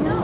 No.